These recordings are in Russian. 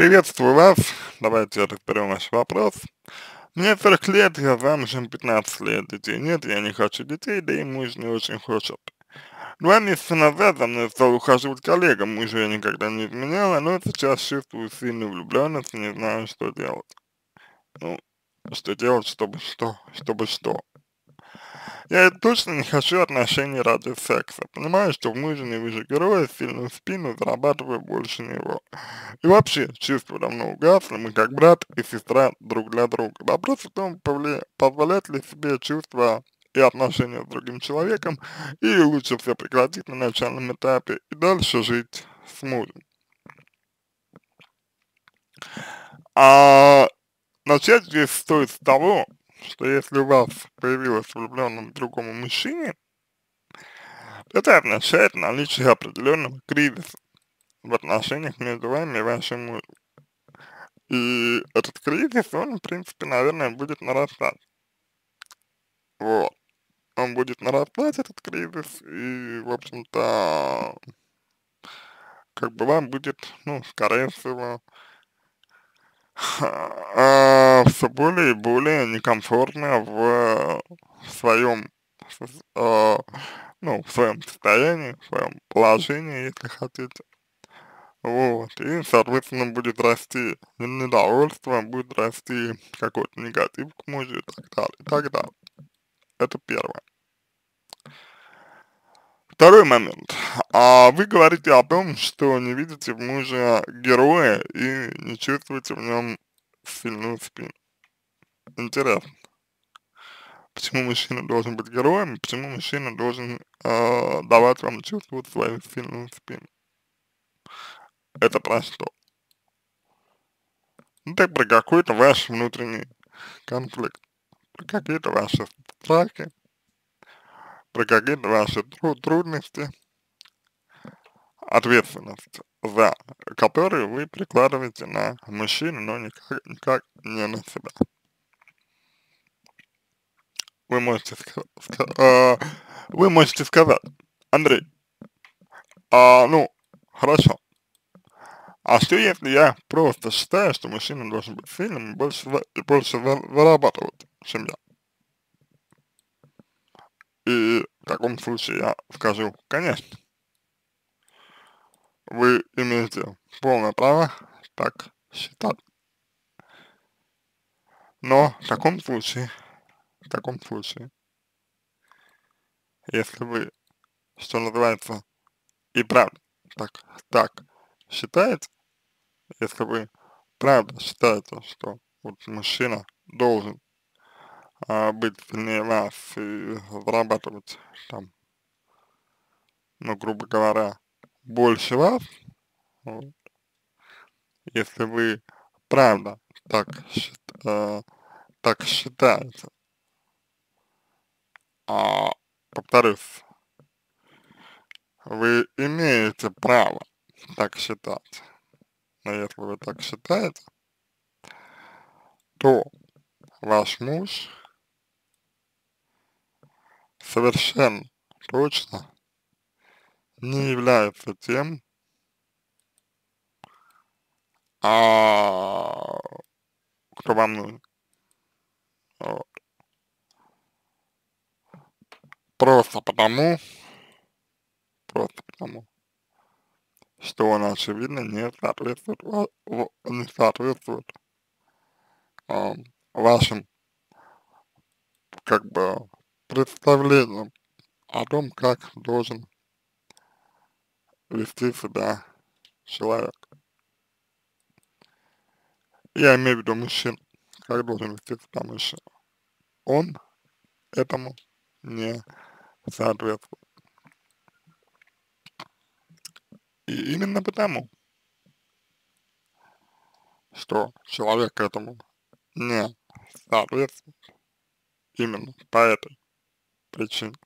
Приветствую вас, давайте разберем ваш вопрос. Мне 40 лет, я замужем 15 лет, детей нет, я не хочу детей, да и муж не очень хочет. Два месяца назад за мной стал ухаживать коллега, мужа я никогда не изменяла, но сейчас чувствую сильную влюбленность и не знаю, что делать. Ну, что делать, чтобы что, чтобы что. Я точно не хочу отношений ради секса. Понимаю, что в муже не вижу героя, сильную спину, зарабатываю больше него. И вообще, чувства давно угасли, мы как брат и сестра друг для друга. Вопрос в том, позволять ли себе чувства и отношения с другим человеком, или лучше все прекратить на начальном этапе и дальше жить с мужем. А начать здесь стоит с того, что если у вас появилась влюбленность в другому мужчине, это означает наличие определенного кризиса в отношениях между вами и вашим мужем. И этот кризис, он, в принципе, наверное, будет нарастать. Вот. Он будет нарастать, этот кризис, и, в общем-то, как бы вам будет, ну, скорее всего, все более и более некомфортно в своем, а, ну, в своем состоянии, в своем положении, если хотите. Вот, и, соответственно, будет расти недовольство, будет расти какой-то негатив к мужу и так далее, и так далее. Это первое. Второй момент. А вы говорите о том, что не видите в муже героя и не чувствуете в нем сильную спину. Интересно. Почему мужчина должен быть героем, почему мужчина должен э, давать вам чувствовать свою сильную спину? Это про что? Ну так про какой-то ваш внутренний конфликт, про какие-то ваши страхи, про какие-то ваши тру трудности, ответственность за которые вы прикладываете на мужчину, но никак, никак не на себя. Вы можете, э, вы можете сказать, Андрей, а, ну, хорошо, а что если я просто считаю, что мужчина должен быть сильным и больше, и больше зарабатывать, чем я? И в таком случае я скажу, конечно, вы имеете полное право так считать. Но в таком случае, в таком случае, если вы, что называется, и правда так, так считаете, если вы правда считаете, что вот мужчина должен а, быть сильнее вас и зарабатывать там, ну, грубо говоря, больше вас, вот, если вы правда так, э, так считаете, а, повторюсь, вы имеете право так считать, но если вы так считаете, то ваш муж совершенно точно не является тем, а, кто вам нужен. Вот. Просто потому, просто потому, что он, очевидно, не соответствует, не соответствует э, вашим, как бы, представлением о том, как должен вести себя человек. Я имею в виду мужчин, как должен вести себя мужчина. Он этому не соответствует. И именно потому, что человек этому не соответствует, именно по этой причин.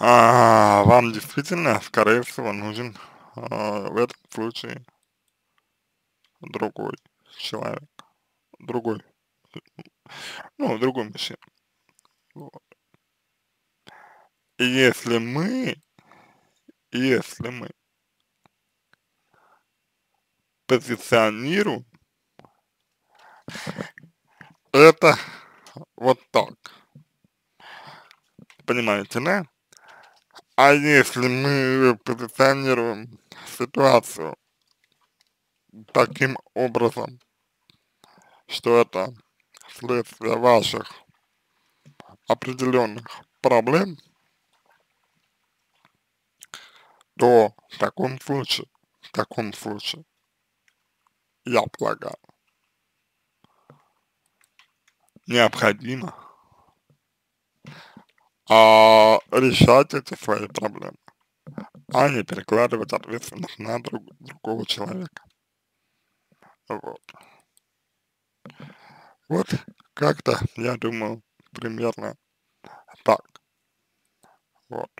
А, вам действительно, скорее всего, нужен а, в этом случае другой человек, другой, ну, другой мужчина. Вот. И если мы, если мы позиционирую это вот так. Понимаете, да? А если мы позиционируем ситуацию таким образом, что это следствие ваших определенных проблем, то в таком случае, в таком случае, я полагаю, необходимо а, решать эти свои проблемы, а не перекладывать ответственность на друг, другого человека. Вот. Вот как-то, я думаю, примерно так. Вот.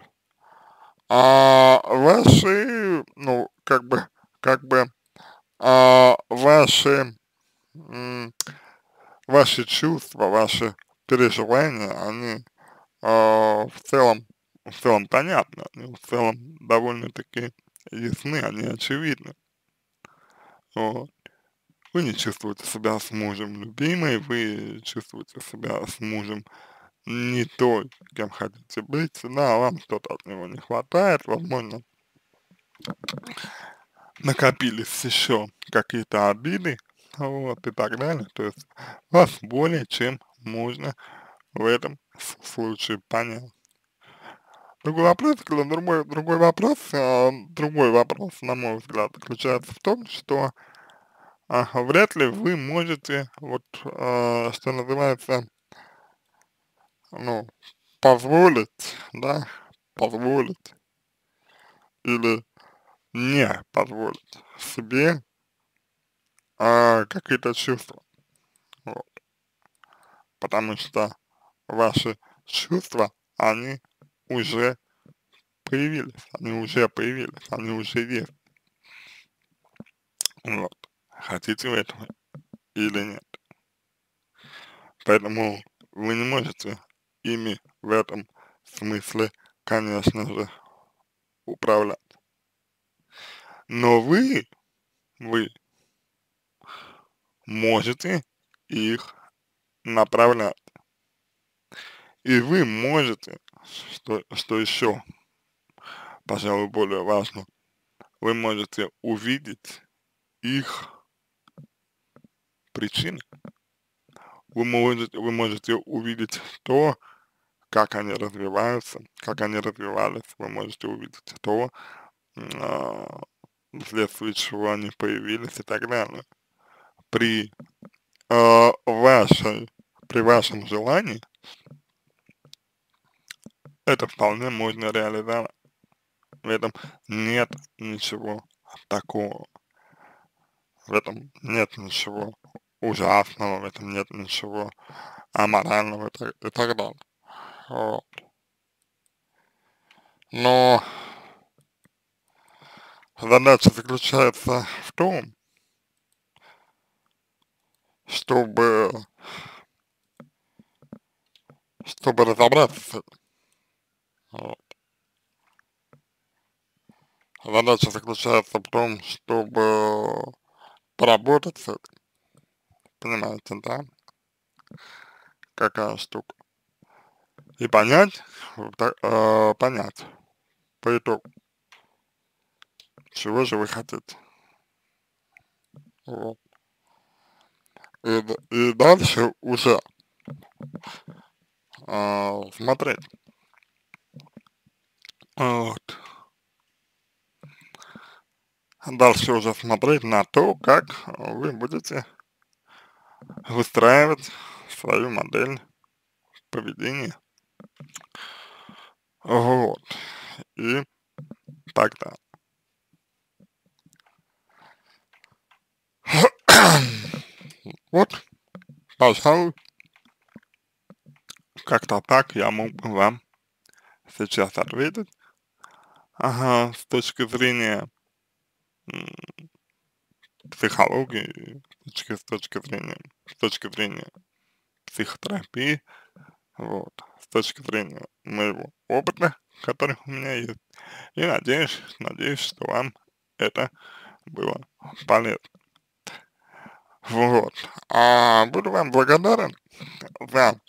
А ваши, ну, как бы, как бы, а, ваши, ваши чувства, ваши переживания, они в целом, в целом понятны, они в целом довольно-таки ясны, они очевидны. Вот. Вы не чувствуете себя с мужем любимой, вы чувствуете себя с мужем не той, кем хотите быть, да, вам что-то от него не хватает, возможно, накопились еще какие-то обиды, вот, и так далее, то есть вас более чем можно в этом случае понять. Другой вопрос, другой, другой вопрос, э, другой вопрос, на мой взгляд, заключается в том, что э, вряд ли вы можете, вот, э, что называется, ну, позволить, да, позволить или не позволить себе э, какие-то чувства. Вот. Потому что ваши чувства, они уже появились, они уже появились, они уже есть. Вот. Хотите вы этого или нет. Поэтому вы не можете ими в этом смысле, конечно же, управлять. Но вы, вы можете их направлять. И вы можете, что, что еще, пожалуй, более важно, вы можете увидеть их причины. Вы можете, вы можете увидеть то, как они развиваются, как они развивались, вы можете увидеть то, вследствие чего они появились и так далее. При э, вашей, при вашем желании это вполне можно реализовать. В этом нет ничего такого. В этом нет ничего ужасного, в этом нет ничего аморального и так, и так далее. Вот. Но задача заключается в том, чтобы чтобы разобраться с этим. Вот. Задача заключается в том, чтобы поработать с этим. Понимаете, да? Какая штука. И понять, э, понять по итогу, чего же вы хотите. Вот. И, и дальше уже э, смотреть, вот. Дальше уже смотреть на то, как вы будете выстраивать свою модель поведения. Вот. И тогда. вот, пожалуй, как-то так я мог бы вам сейчас ответить. Ага, с точки зрения психологии, с точки, с точки зрения, с точки зрения психотерапии, вот, с точки зрения моего опыта, который у меня есть. И надеюсь, надеюсь, что вам это было полезно. вот, а, буду вам благодарен за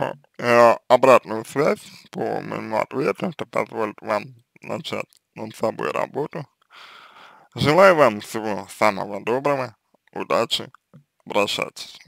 хорошо. Э, обратную связь по моему ответу, это позволит вам начать над собой работу. Желаю вам всего самого доброго, удачи, обращайтесь.